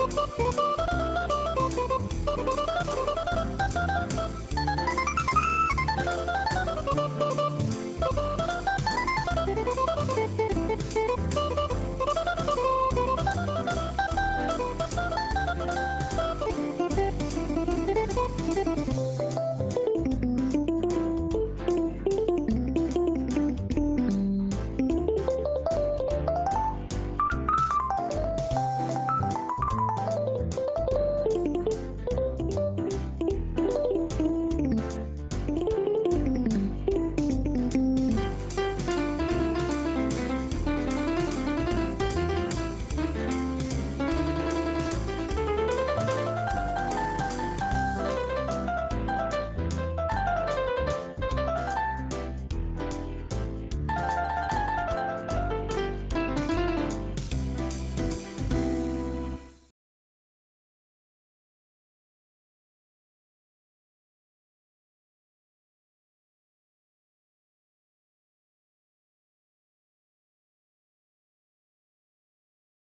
you